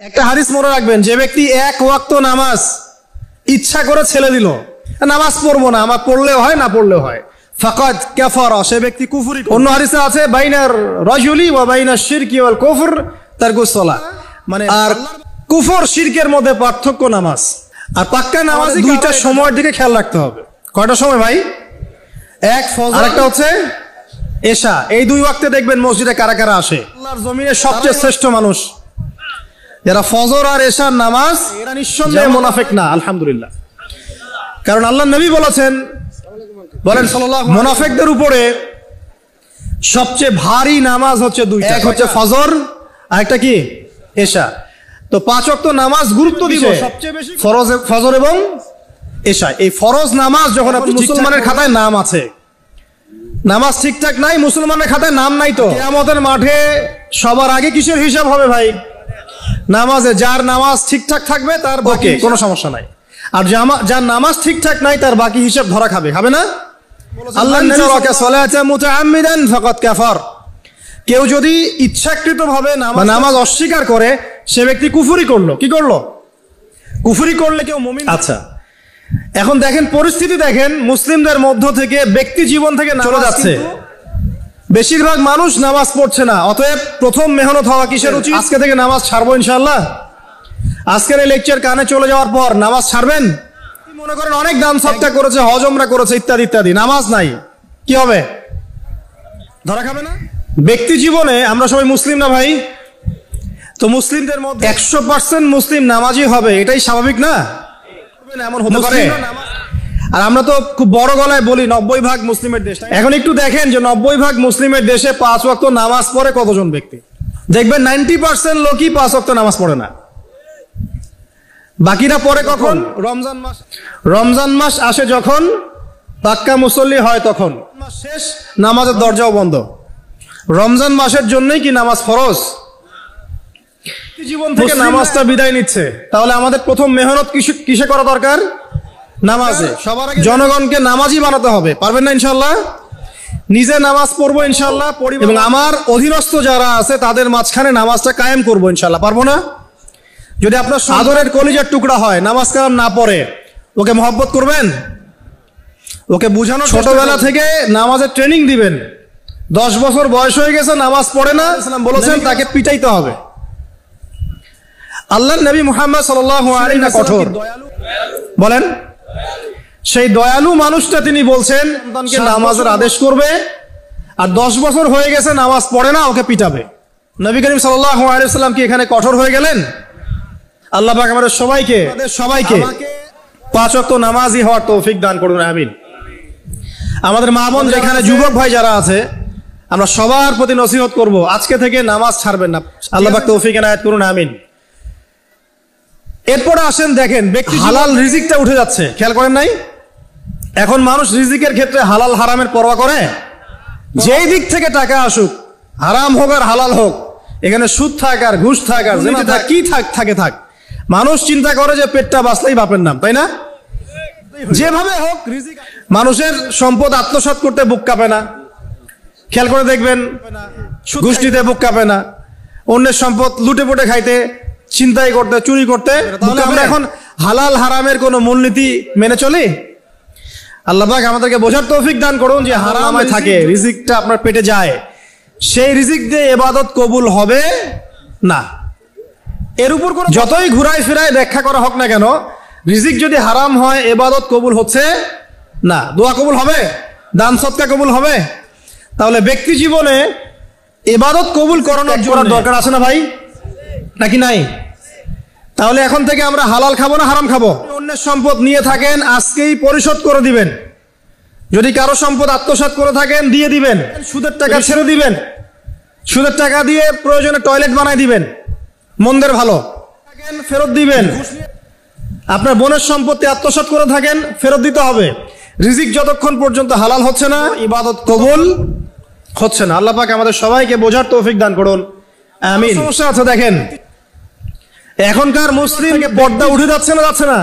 একটা হাদিস মনে রাখবেন যে ব্যক্তি এক ওয়াক্ত নামাজ ইচ্ছা করে ছেড়ে দিল নামাজ পড়ব না আমার পড়লেও হয় না পড়লেও হয়। ফাকাদ সে ব্যক্তি কুফরি অন্য হাদিসে আছে বাইনার রাজুলি ওয়া বাইনার কুফর তারকুস সালাহ মানে আর কুফর শিরকের মধ্যে পার্থক্য নামাজ। আর পাক্কা নামাজ দুইটা সময়ের দিকে খেয়াল রাখতে হবে। কয়টা সময় ভাই? এক ফজর। আরেকটা হচ্ছে এশা। এই দুই ওয়াক্তে দেখবেন মসজিদে কারা কারা আসে। আল্লাহর জমিনের সবচেয়ে শ্রেষ্ঠ মানুষ। যারা ফজর আর এশার নামাজ এরা নিঃসন্দেহে মোনাফেক না। আলহামদুলিল্লাহ। কারণ আল্লাহ নবী বলেছেন বলেন মোনাফেকদের উপরে সবচেয়ে ভারী নামাজ হচ্ছে দুইটা। এক হচ্ছে ফজর আর একটা কি? এশা। তো পাঁচ ওয়াক্ত নামাজ গুরুত্ব দিব সবচেয়ে বেশি। ফরজ ফজর এবং এশা। এই ফরজ নামাজ যখন আপনি মুসলমানের খাতায় নাম আছে নামাজ ঠিকঠাক নাই মুসলমানের খাতায় নাম নাই তো। আমাদের মাঠে সবার আগে কিসের হিসাব হবে ভাই? নামাজে যার নামাজ ঠিকঠাক থাকবে তার ওকে। কোনো সমস্যা নাই। আর যার নামাজ ঠিকঠাক নাই তার বাকি হিসাব ধরা খাবে। খাবে না? আল্লাহ নবী সালাতা মুতাআম্মিদান ফাকাদ কাফার। কেউ যদি ইচ্ছাকৃতভাবে নামাজ নামাজ অস্বীকার করে সে ব্যক্তি কুফরি করল। কি করল? কুফরি করলে কেউ মুমিন আচ্ছা। এখন দেখেন পরিস্থিতি দেখেন মুসলিমদের মধ্য থেকে ব্যক্তি জীবন থেকে চলে যাচ্ছে। বেশিরভাগ মানুষ নামাজ পড়ছে না অতএব প্রথম মেহনত হওয়া কিসের উচিত? আজকে থেকে নামাজ ছাড়বো ইনশাল্লাহ আজকের এই লেকচার কানে চলে যাওয়ার পর নামাজ ছাড়বেন? মনে করেন অনেক দান সত্তা করেছে হজমরা করেছে ইত্যাদি ইত্যাদি। নামাজ নাই। কি হবে? ধরা খাবে না? ব্যক্তি জীবনে আমরা সবাই মুসলিম না ভাই? তো মুসলিমদের মধ্যে একশো পার্সেন্ট মুসলিম নামাজি হবে এটাই স্বাভাবিক না? এমন হতে পারে। আর আমরা তো খুব বড় গলায় বলি নব্বই ভাগ মুসলিমের দেশ এখন একটু দেখেন যে নব্বই ভাগ মুসলিমের দেশে পাঁচ ওয়াক্ত নামাজ পড়ে কতজন ব্যক্তি? দেখবেন নাইনটি পার্সেন্ট লোকই পাঁচ ওয়াক্ত নামাজ পড়ে না। বাকিরা পরে কখন? রমজান মাস। রমজান মাস আসে যখন পাক্কা মুসল্লি হয় তখন। মাস শেষ নামাজের দরজাও বন্ধ। রমজান মাসের জন্যই কি নামাজ ফরজ? জীবন থেকে নামাজটা বিদায় নিচ্ছে। তাহলে আমাদের প্রথম মেহনত কিসে কিসে করা দরকার? নামাজে। জনগণকে নামাজি বানাতে হবে। পারবেন না ইনশাল্লাহ নিজে নামাজ পড়ব ইনশাল্লাহ এবং আমার অধীনস্থ যারা আছে তাদের মাঝখানে নামাজটা কায়েম করব ইনশাল্লাহ পারব না? যদি আপনার সাদরের কলিজার টুকরা হয় নামাজ কালাম না পড়ে ওকে মহব্বত করবেন? ওকে বুঝানো ছোটবেলা থেকে নামাজের ট্রেনিং দিবেন। দশ বছর বয়স হয়ে গেছে নামাজ পড়ে না। বলেছেন তাকে পিটাইতে হবে। আল্লাহ নবী মুহাম্মদ সাল্লাহ কঠোর। বলেন। সেই দয়ালু মানুষটা তিনি বলছেন নামাজের আদেশ করবে আর দশ বছর হয়ে গেছে নামাজ পড়ে না ওকে পিটাবে। নবী করিম আলাইসাল্লাম কি এখানে কঠোর হয়ে গেলেন? আল্লাহ পাক আমাদের সবাইকে সবাইকে পাঁচ অক্ত নামাজি হওয়ার তৌফিক দান করুন আমিন। আমাদের মা বোন যেখানে যুবক ভাই যারা আছে আমরা সবার প্রতি নসিহত করব আজকে থেকে নামাজ ছাড়বেন না। আল্লাহ পাক তৌফিক এনায়েত করুন আমিন। এরপরে আসেন দেখেন ব্যক্তি হালাল রিজিকটা উঠে যাচ্ছে। খেয়াল করেন নাই? এখন মানুষ রিজিকের ক্ষেত্রে হালাল হারামের পরোয়া করে। যেই দিক থেকে টাকা আসুক হারাম হোক আর হালাল হোক এখানে সুদ থাক আর ঘুষ থাক আর জেনা থাক কি থাক থাকে থাক। মানুষ চিন্তা করে যে পেটটা বাঁচলেই বাপের নাম তাই না? যেভাবে হোক রিজিক মানুষের সম্পদ আত্মসাৎ করতে বুক কাঁপে না। খেয়াল করে দেখবেন ঘুষ নিতে বুক কাঁপে না। অন্যের সম্পদ লুটে পুটে খাইতে চিন্তাই করতে চুরি করতে। তাহলে আমরা এখন হালাল হারামের কোনো মূলনীতি মেনে চলি? আল্লাহ আমাদেরকে বোঝার তৌফিক দান করুন যে হারামায় থাকে রিজিকটা আপনার পেটে যায়। সেই রিজিক দিয়ে এবাদত কবুল হবে না। এর উপর কোনো যতই ঘুরায় ফিরায় ব্যাখ্যা করা হোক না কেন রিজিক যদি হারাম হয় এবাদত কবুল হচ্ছে না। দোয়া কবুল হবে? দান সৎকা কবুল হবে? তাহলে ব্যক্তি জীবনে এবাদত কবুল করানোর করার দরকার আছে না ভাই? নাকি নাই? তাহলে এখন থেকে আমরা হালাল খাব না হারাম খাব? অন্যের সম্পদ নিয়ে থাকেন আজকেই পরিশোধ করে দিবেন। যদি কারও সম্পদ আত্মসাৎ করে থাকেন দিয়ে দিবেন। সুদের টাকা ছেড়ে দিবেন। সুদের টাকা দিয়ে প্রয়োজনে টয়লেট বানাই দিবেন। মন্দের ভালো। ফেরত দিবেন। আপনার বোনের সম্পত্তি আত্মসাৎ করে থাকেন ফেরত দিতে হবে। রিজিক যতক্ষণ পর্যন্ত হালাল হচ্ছে না ইবাদত কবুল হচ্ছে না। আল্লাহ পাক আমাদের সবাইকে বোঝার তৌফিক দান করুন। আমিন। সমস্যা আছে দেখেন? এখনকার মুসলিম পর্দা উঠে যাচ্ছে না যাচ্ছে না।